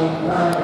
orientating,